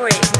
We.